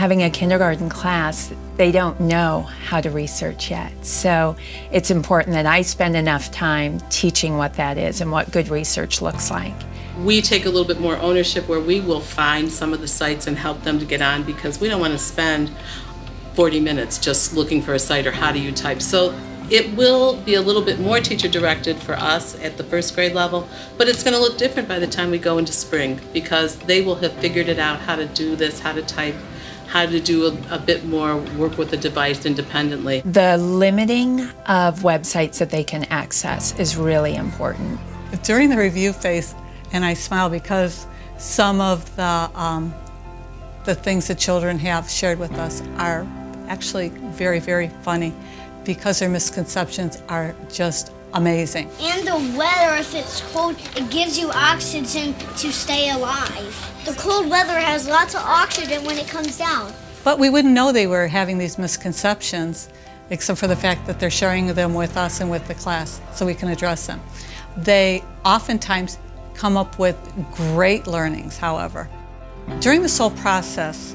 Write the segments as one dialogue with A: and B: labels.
A: having a kindergarten class, they don't know how to research yet. So it's important that I spend enough time teaching what that is and what good research looks like.
B: We take a little bit more ownership where we will find some of the sites and help them to get on because we don't want to spend 40 minutes just looking for a site or how do you type. So it will be a little bit more teacher directed for us at the first grade level, but it's going to look different by the time we go into spring because they will have figured it out how to do this, how to type, how to do a, a, bit more work with the device independently.
A: The limiting of websites that they can access is really important.
C: During the review phase, and I smile because some of the, um, the things that children have shared with us are actually very, very funny because their misconceptions are just amazing.
D: And the weather, if it's cold, it gives you oxygen to stay alive. The cold weather has lots of oxygen when it comes down.
C: But we wouldn't know they were having these misconceptions except for the fact that they're sharing them with us and with the class so we can address them. They oftentimes come up with great learnings, however. During this whole process,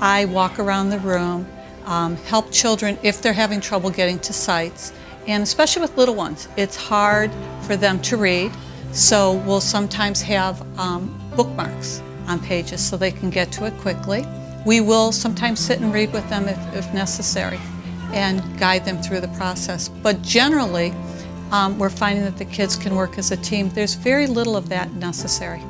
C: I walk around the room um, help children if they're having trouble getting to sites. And especially with little ones, it's hard for them to read. So we'll sometimes have um, bookmarks on pages so they can get to it quickly. We will sometimes sit and read with them if, if necessary and guide them through the process. But generally, um, we're finding that the kids can work as a team. There's very little of that necessary.